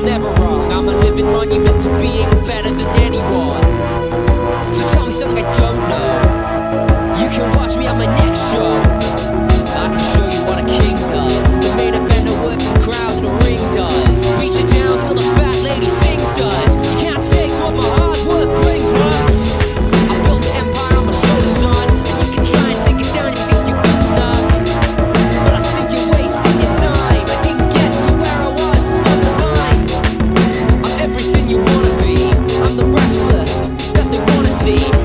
I'm never wrong. I'm a living monument to being better than anyone. So tell me something I don't know. You can watch me on my next show. see.